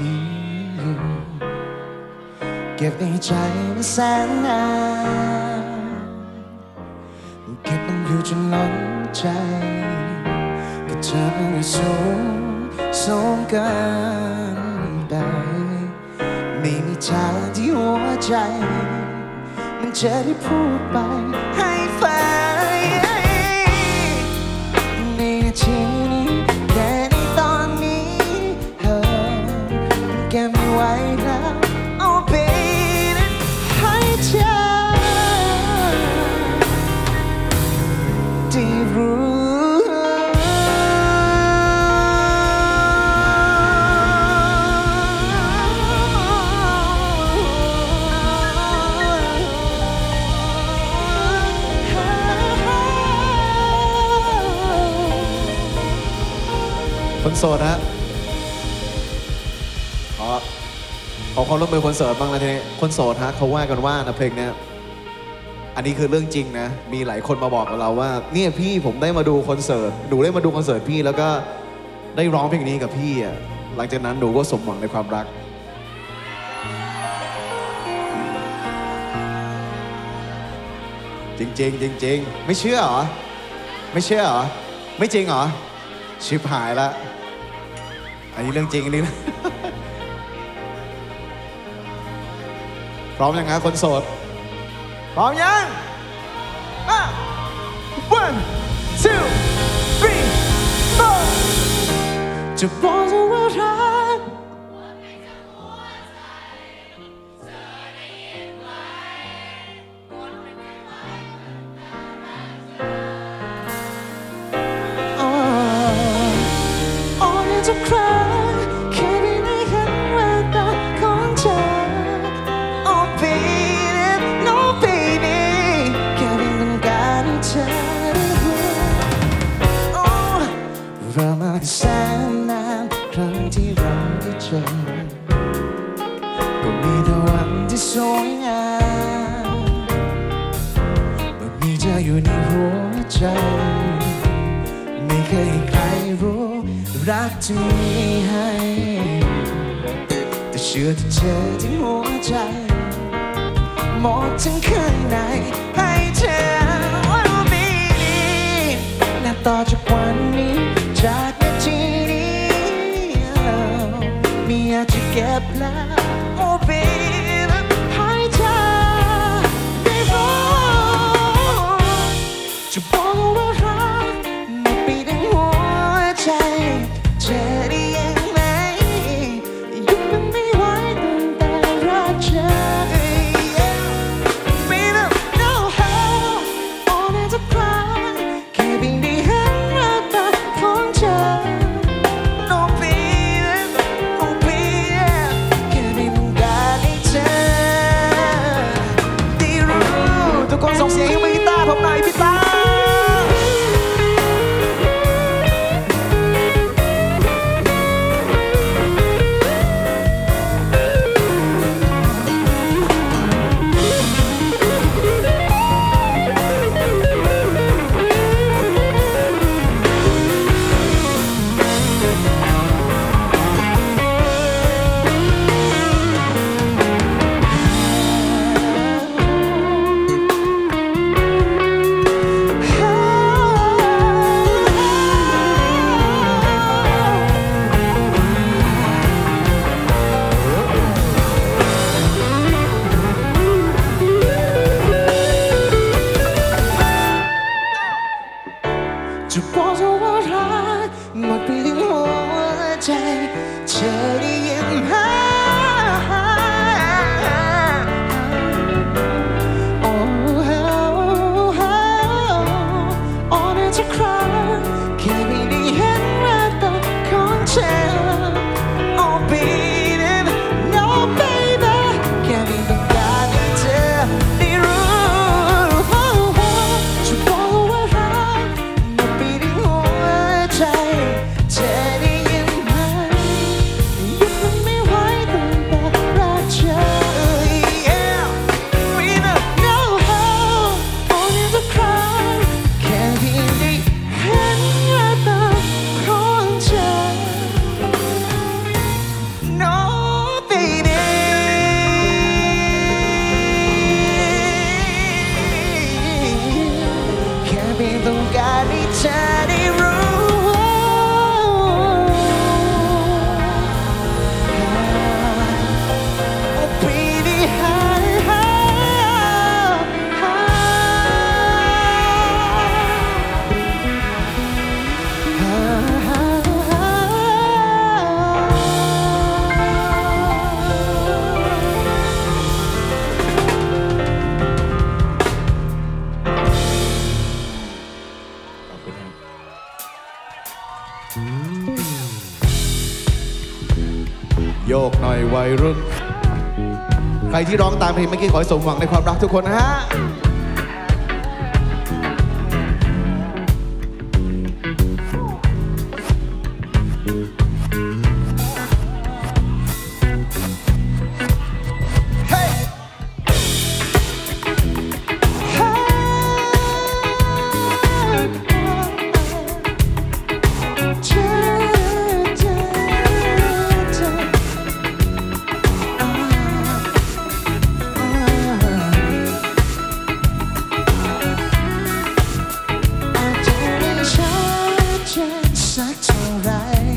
มีอยู่เก็บในใจมาแสนนานเก็บมันอยู่จนล้นใจก็เธอไม่สูงสูงเกินไปไม่มีทางที่หัวใจ มันจะได้พูดไปให้ฟัง คนโสดฮะขอขอความร่วมมือคนโสดบ้างนะทีนี้คนโสดฮะเขาว่ากันว่านะเพลงเนี้ยอันนี้คือเรื่องจริงนะ มีหลายคนมาบอกกับเราว่า เนี่ยพี่ผมได้มาดูคอนเสิร์ตหนูได้มาดูคอนเสิร์ตพี่แล้วก็ได้ร้องเพลงนี้กับพี่อะหลังจากนั้นหนูก็สมหวังในความรัก จริงๆจริงๆไม่เชื่อเหรอ ไม่เชื่อเหรอ ไม่จริงเหรอ ชิบหายละ อันนี้เรื่องจริงอันนี้นะพร้อมยังฮะคนโสด พร้อมยังอะ one two three four จะบอกเธอว่ารัก อยู่ในหัวใจ ไม่เคยใครรู้รักที่มีให้ แต่เชื่อที่เธอที่หัวใจ หมดทั้งข้างในให้เธอว่าไม่ดีและต่อจากวันนี้จากนาทีนี้มีอาจจะเก็บแล้ว Oh baby โอ้ รุ่น ใครที่ร้องตามเพลงเมื่อกี้ขอให้สมหวังในความรักทุกคนนะฮะ that's alright.